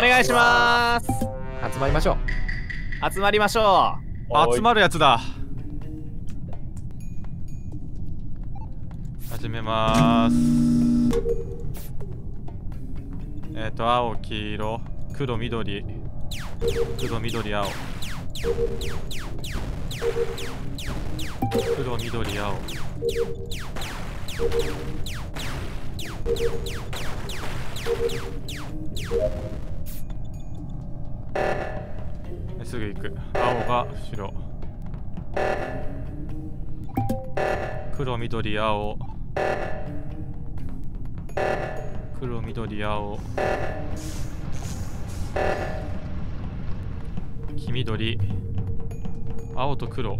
お願いします。集まりましょう。集まりましょう。集まるやつだ。始めます。えっ、ー、と青黄色黒緑。黒緑青。黒緑青すぐ行く。青が白。黒緑青。黒緑青。黄緑。青と黒。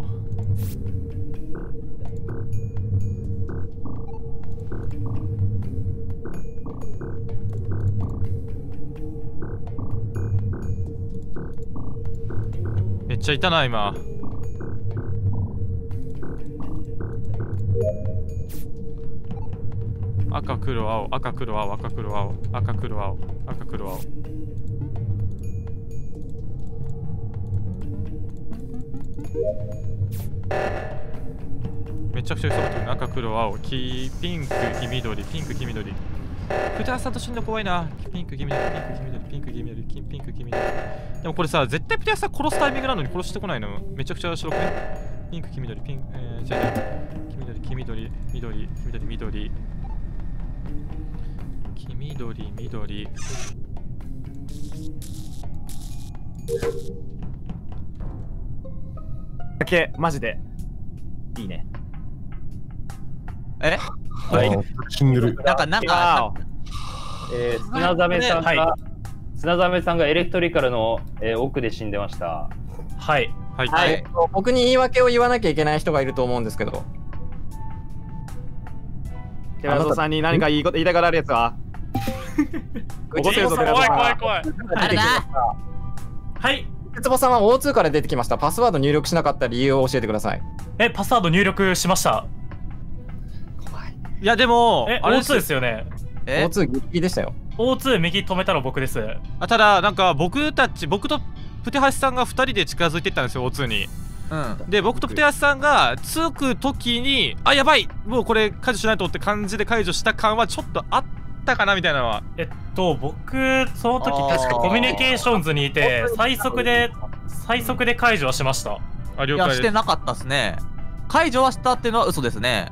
っちゃいたな今。赤黒青赤黒青赤黒青。赤黒青赤黒青。めちゃくちゃ急がってる。赤黒青。黄ピンク黄緑。ピンク黄緑。ふたさんと死んだ怖いな。ピンク黄緑ピンク黄緑ピンク黄緑ピンク黄緑でもこれさ絶対ピタさん殺すタイミングなのに殺してこないの。めちゃくちゃ白くね？ピンク黄緑ピンクえー、じゃあ黄緑黄緑緑黄緑緑。黄緑緑。だけマジで。いいね。え？はい死んでるなんかなんかえー、砂ザメさんが、はい、砂ザメさんがエレクトリカルの、えー、奥で死んでました。はい。はい、はい、僕に言い訳を言わなきゃいけない人がいると思うんですけど。寺戸さんに何か言い言いたがられるやつは？怖い怖い怖い。誰だ？はい。鉄棒さんは O2 から出てきました。パスワード入力しなかった理由を教えてください。えパスワード入力しました。怖い。いやでもえ O2 ですよねえ？O2 ギリギリでしたよ。O2 右止めたの僕です。あただなんか僕たち僕とプテハシさんが2人で近づいていったんですよ O2 に。うん、で僕とプテハシさんが着く時にあやばいもうこれ解除しないとって感じで解除した感はちょっとあったかなみたいなのは。えっと僕その時確かコミュニケーションズにいて最速で最速で解除はしました。あ了解いやしてなかったっすね。解除はしたっていうのは嘘ですね。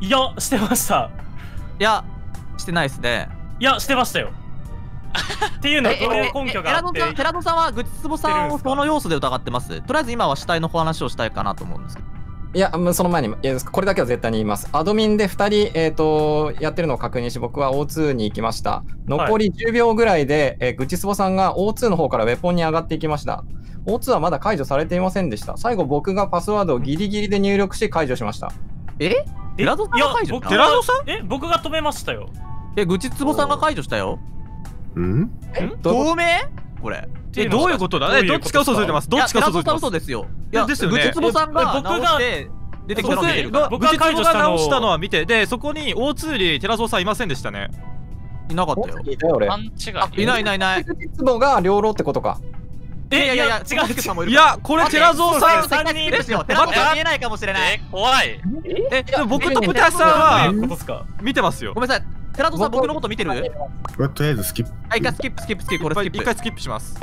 いやしてました。いやしてないですねいやしてましたよっていうのはどういう根拠があって寺野さんはグッツボさんをその要素で疑ってますとりあえず今は死体の話をしたいかなと思うんですけどいや、その前に、いやこれだけは絶対に言います。アドミンで2人、えっ、ー、と、やってるのを確認し、僕は O2 に行きました。残り10秒ぐらいで、はい、えー、グチスボさんが O2 の方からウェポンに上がっていきました。O2 はまだ解除されていませんでした。最後、僕がパスワードをギリギリで入力し、解除しました。え？寺戸さんが解除寺戸さん？え僕が止めましたよ。え、グチツボさんが解除したよ。ん？え？透明これ。え、どういうことだ？え、どっちか嘘ついてます。どっちか嘘ついてます。嘘ですよ。いや、ですよね。グチツボさんが僕が出てきたの。僕が解除した直したのは見て、で、そこに O2 に寺蔵さんいませんでしたね。いなかったよ。いたよ、俺。いないいないいない。グチツボが両老ってことか。えいやいやいや違ういやこれ寺蔵さん三人いるですよ寺蔵さん見えないかもしれない怖いえでも僕とプタさんは見てますよごめんなさい寺戸さん僕のこと見てる？とりあえずスキップ。あ一回スキップスキップスキップ。これスキップ。一回スキップします。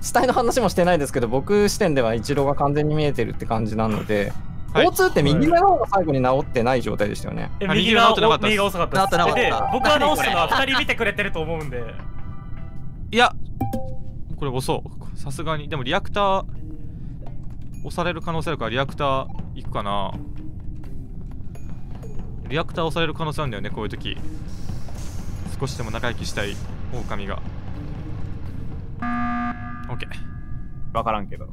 死体の話もしてないですけど僕視点では一郎が完全に見えてるって感じなのではい。O2 って右目の方が最後に治ってない状態でしたよね。右が右が直ってなかったです右が遅かった。です直ってなかった。で僕が直したのは2人見てくれてると思うんで。いやこれ遅う。さすがに。でもリアクター押される可能性あるからリアクター行くかな。リアクター押される可能性あるんだよねこういう時少しでも長生きしたい狼が。OK 分からんけど。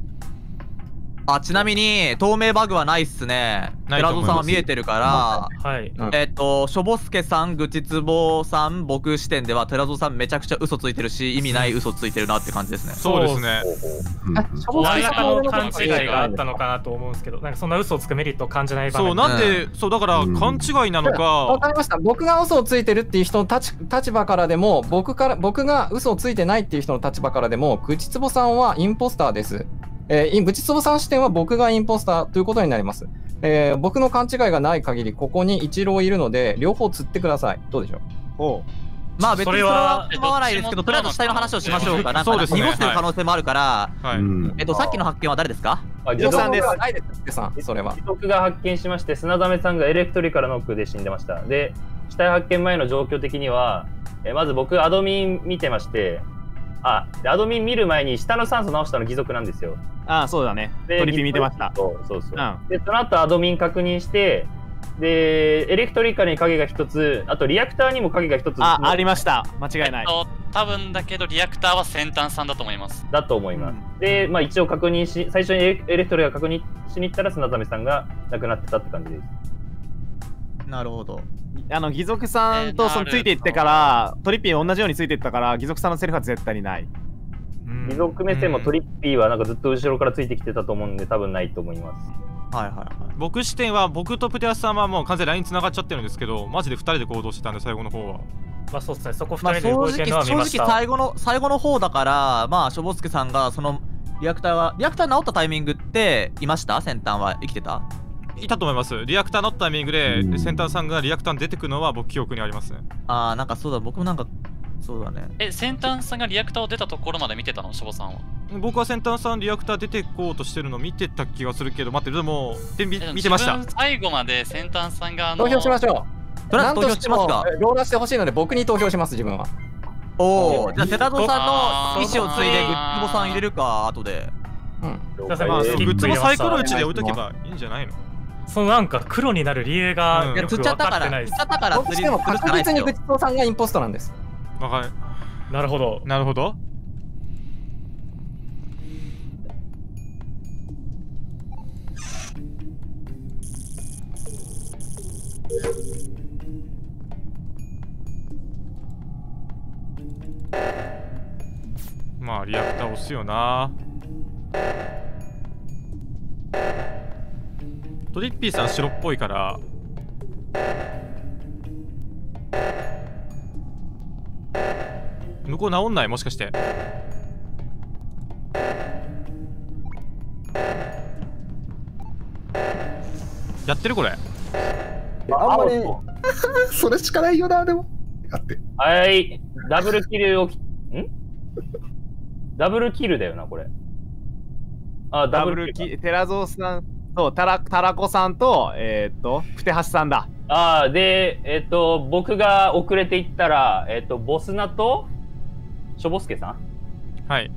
あちなみに透明バグはないっすね。寺蔵さんは見えてるからはい。うん。えっと、しょぼすけさん、ぐちつぼさん、僕視点では、寺蔵さんめちゃくちゃ嘘ついてるし、意味ない嘘ついてるなって感じですね。そうですね。うんあしょぼすけ何らかさんはの勘違いがあったのかなと思うんですけど、なんかそんな嘘をつくメリットを感じない場面。そうなんでそうだからうん。勘違いなのか。わかりました。僕が嘘をついてるっていう人の立ち立場からでも、僕から僕が嘘をついてないっていう人の立場からでも、ぐちつぼさんはインポスターです。えー、ぐちつぼさん視点は僕がインポスターということになります。えー、僕の勘違いがない限り、ここに一郎いるので、両方釣ってください。どうでしょう？おまあ別にそれはは構わないですけど、とりあえず死体の話をしましょうか。なんかそうですね濁してる可能性もあるから、えっと、さっきの発見は誰ですか？あ伊藤さんですはないです、助さん、それは。義足が発見しまして、砂溜さんがエレクトリカルノックで死んでました。で、死体発見前の状況的には、えまず僕、アドミン見てまして、あ、でアドミン見る前に下の酸素直したの義足なんですよ。ああ、そうだね。でトリピ見てました。そうそうそう。うん。で、その後アドミン確認して、で、エレクトリカルに影が一つ、あとリアクターにも影が一つあ、ありました。間違いない。えっと多分だけどリアクターは先端さんだと思います。だと思います。で、まあ一応確認し、最初にエレクトリが確認しに行ったら砂溜さんが亡くなってたって感じです。なるほど。あの、義足さんとそのついていってから、トリッピー同じようについていったから、義足さんのセリフは絶対にない。うん義足目線もトリッピーはなんかずっと後ろからついてきてたと思うんで、多分ないと思います。はいはいはい。僕視点は僕とプテアスさんはもう完全に LINE 繋がっちゃってるんですけどマジで2人で行動してたんで最後の方はまあそうですね、そこまあ2人正直、で動いてるのは見正ました。直最後の、最後の方だから、まあ、しょぼすけさんが、その、リアクターが、リアクター直ったタイミングって、いました？先端は生きてた？いたと思いますリアクターのタイミングでうんセンターさんがリアクターに出てくのは僕記憶にありますねあー、なんかそうだ、僕もなんか、そうだね。え、先端さんがリアクターを出たところまで見てたの、しょぼさんは。僕はセンターさんリアクター出てこうとしてるの見てた気がするけど待ってでもで見見てました自分最後まで先端さんがあの投票しましょう。とりあえず投票しますかなんとしてもローラーしてほしいので、僕に投票します、自分は。おお、じゃあ、寺戸さんのあー意思を継いで、グッズボさん入れるか、後で。うん。グッズもサイコロ打ちで置いとけばいいんじゃないの？そのなんか黒になる理由がよく分釣っちゃったから、かってないです釣っちゃ。ったから、僕しても釣りするしか確ないですよ実にグ。チソさんがインポストなんです。わかるなるほど。なるほどまあリアクター押すよなトリッピーさん白っぽいから。向こう治んない？もしかして。やってるこれ。あんまり それしかないよなでも。あって。はい、ダブルキルをき、ん？ダブルキルだよな、これ。あ、ダダブブルキルか。ルキ、寺蔵さん、そう、たら、たらこさんと、えーっと、ふてはしさんだ。あーで、えっ、と、僕が遅れていったら、えっ、と、ボスナと、しょぼすけさん？はい。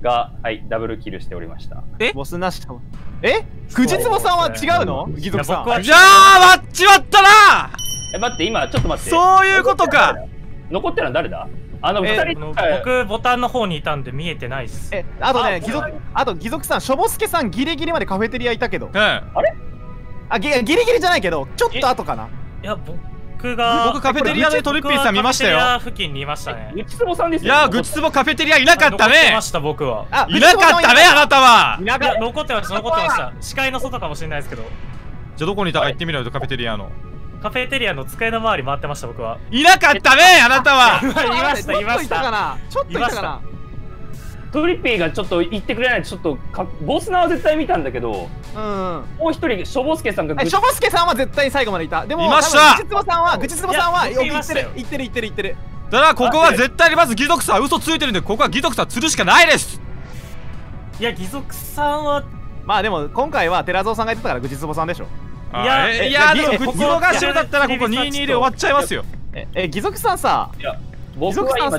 が、はい、ダブルキルしておりました。ボスなしと。え？くじつぼさんは違うの？じゃあ割っちまったな！え、待って、今、ちょっと待って。そういうことか。残ってるのは誰だ？あの、二えあの人はい僕ボタンの方にいたんで見えてないっす。え、あとあね、義足、あと義足さん、しょぼすけさんギリギリまでカフェテリアいたけど。うんあ、ギギリギリじゃないけど、ちょっと後かな。いや僕が僕カフェテリアでトリッピーさん見ましたよ僕はカフェテリア付近にいましたね。うちつぼさんですいよ。やーグッチツボカフェテリアいなかったね残ってました僕は。あいなかったねあなたはいやなかっ残ってました残ってました。視界の外かもしれないですけど。じゃあどこにいたか言ってみろよカフェテリアのカフェテリアの机の周り回ってました僕は。いなかったねあなたは いましたいましちょっといたかた。な？ちょっといたかな？トリッピーがちょっと言ってくれないと、ちょっとか、ボスナは絶対見たんだけど、うん。もう一人、しょぼすけさんがしょぼすけさんは絶対最後までいた。でも、いました多分ぐちつぼさんは、ぐちつぼさんは、よく言ってる、言ってる、言ってる、言ってる。だからここは絶対にまず義足さん嘘ついてるんでここは義足さん釣るしかないですいや義足さんはまあでも、今回は寺蔵さんが言ってたから、ぐちつぼさんでしょ。あいやえいやでもえグッチツボが白だったらここ22で終わっちゃいますよ。え、え、義足さんさ、僕は今ちょっと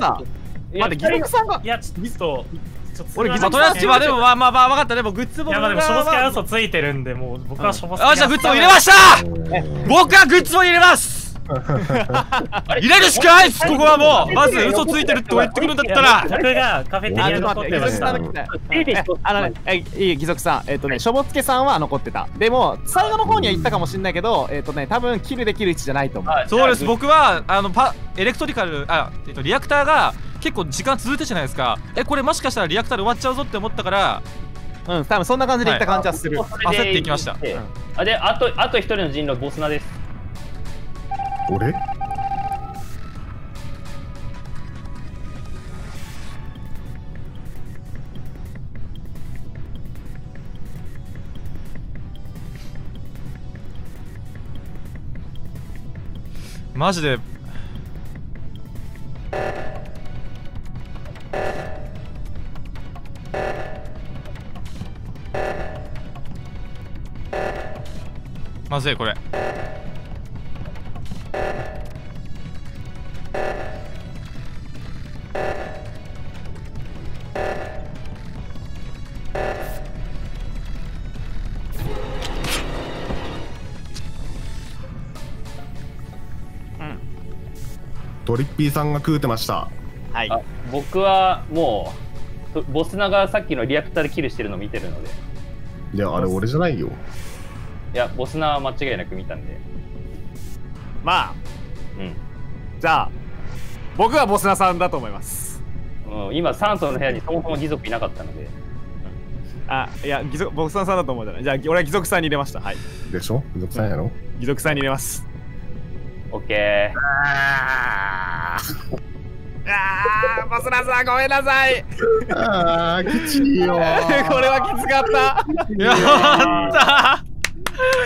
待って、義足さんがい、やちょっとちょっと俺まあとりあえずまあでもまあまあまあ分かった。でもグッチツボいやまあでもしょぼすけは嘘ついてるんでもう僕はしょぼすけあじゃあグッチツボ入れました僕はグッチツボ入れます 入れるしかないっす ここはもうまず嘘ついてるって言ってくるんだったら僕がカフェテリアに残ってました。えあのね、えいい義足さん、えっ、とね、しょぼつけさんは残ってた。でも、最後の方には行ったかもしれないけど、えっ、とね、多分キルできる位置じゃないと思う。そうです僕はあのパエレクトリカルあ、えっと、リアクターが結構時間続いてるじゃないですかえこれもしかしたらリアクターで終わっちゃうぞって思ったからうん、多分そんな感じで行った感じはする。それで焦っていきました行ってあで、あと、あと一人の人狼、ボスナです。俺？マジで。まずいこれ。トリッピーさんが食うてましたはい。あ僕はもう、とボスナがさっきのリアクターでキルしてるの見てるので、いやあれ俺じゃないよいや、ボスナは間違いなく見たんで、まあ、うん。じゃあ、僕はボスナさんだと思います。うん、今、酸素の部屋にそもそも義足いなかったので、あ、いや、義足、ボスナさんだと思うじゃない？じゃあ、俺は義足さんに入れました。はい。でしょ？付属さんやろ？義足さんに入れます。オッケー。あー、ボスナさん、ごめんなさい。ああきちいよ これはきつかった。やった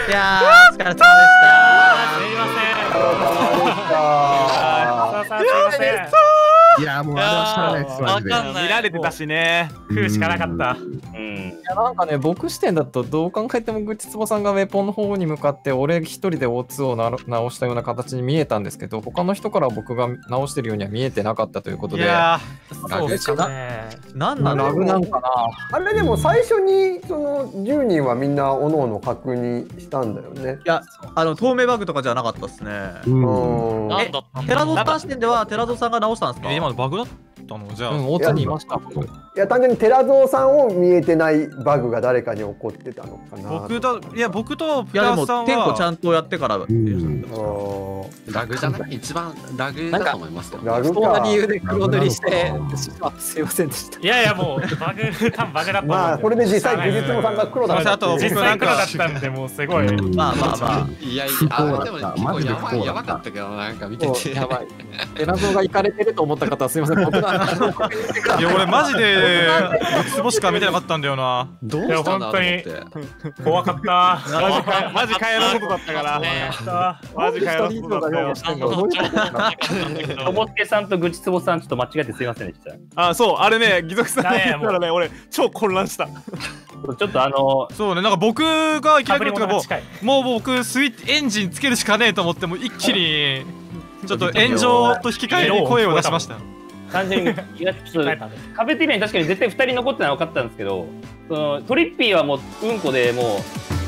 いやー、お疲れ様でした。すいません。いません。いやもうあれはしゃあないっすマジでわかんない見られてたしね。食うしかなかった。うん。いやなんかね、僕視点だとどう考えてもグッチツボさんがウェポンの方に向かって俺一人で O2 をなろ直したような形に見えたんですけど他の人から僕が直してるようには見えてなかったということでいやそうですね。まあなんなの？ラグなんかなあれでも最初にその10人はみんなおのおの確認したんだよね。いや、あの、透明バグとかじゃなかったっすね。うんうんなんだテラゾさん視点では、テラゾさんが直したんですか？ー今のバグだったのじゃあ、うん O2 にいました僕いや単純に寺蔵さんを見えてないバグが誰かに起こってたのかな。僕といや僕といや、でもプラスさん、テンコちゃはんとやってから。ラグじゃない一番ラグだと思いますよ。ラグそんなか。理由で黒塗りしてすいませんでしたいやいやもうバグ多分バグだったまあこれで実際技術もさんが黒だすいませんあと実際黒だったんでもうすごい。うんまあまあまあ。いやいや、でも結構やばいやばかったけど、なんか見てて。やばいエラゾーが行かれてると思った方はすいません僕のいや俺マジでツボしか見てなかったんだよなどうしたんだと思って。怖かった。マジか、マジ帰ることだったから。ねマジ帰ることだったよ。ともすけさんとぐちつぼさん、ちょっと間違えてすいませんでした。あ、そう、あれね、義足さんにいやいや言ったらね、俺、超混乱した。ちょっとあの、そうねなんか僕がいきなりも。うもう僕スイッチエンジンつけるしかねえと思ってもう一気にちょっと炎上と引き換えに声を出しました単純に、いや、ちょっと、カフェテリアに確かに絶対2人残ってないのは分かったんですけど、そのトリッピーはもううんこでもう